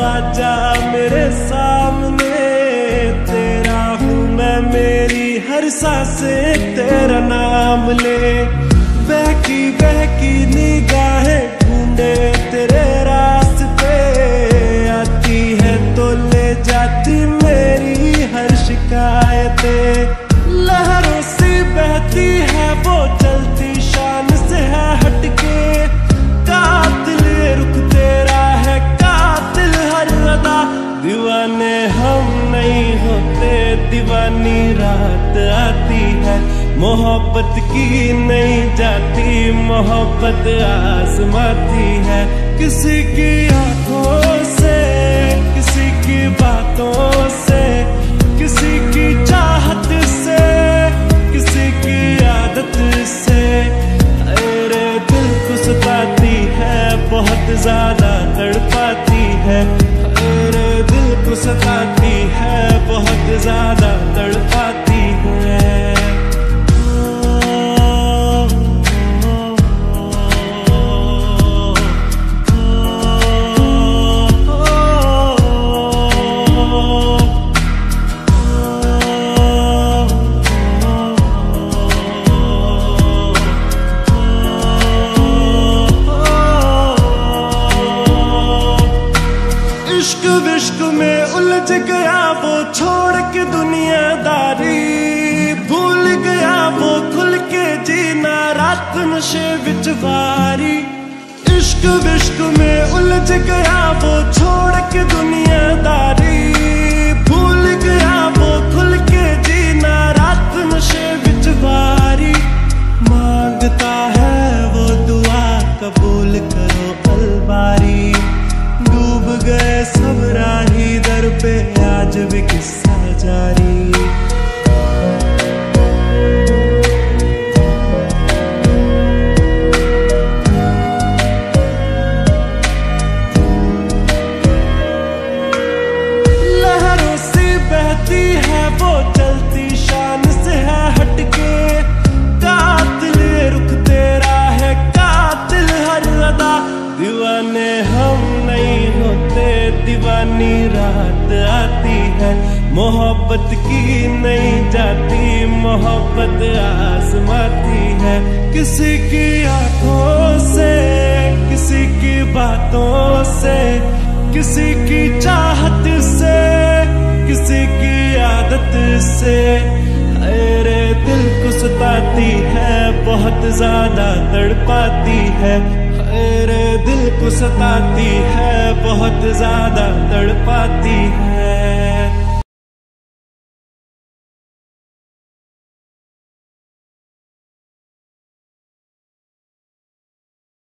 आजा मेरे सामने। तेरा हूँ मैं, मेरी हर सांस तेरा नाम ले। बहकी बहकी निगाहें ढूंढे तेरे दीवानी रात आती है। मोहब्बत की नहीं जाती, मोहब्बत आसमाती है। किसी की आँखों से, किसी की बातों इश्क विश्क में उलझ गया वो छोड़ के दुनियादारी। भूल गया वो खुल के जीना रात नशे बिच वारी। इश्क विश्क में उलझ गया वो छोड़ के दुनियादारी। जारी लहरों से बहती है वो चलती शान से है हटके। कातिल रुख तेरा है, कातिल हर अदा। दीवाने हम नहीं होते, दीवानी रात आती है। मोहब्बत की नहीं जाती, मोहब्बत आजमाती है। किसी की आँखों से, किसी की बातों से, किसी की चाहत से, किसी की आदत से। अरे दिल को सताती है, बहुत ज़्यादा तड़पाती है। अरे दिल को सताती है, बहुत ज़्यादा तड़पाती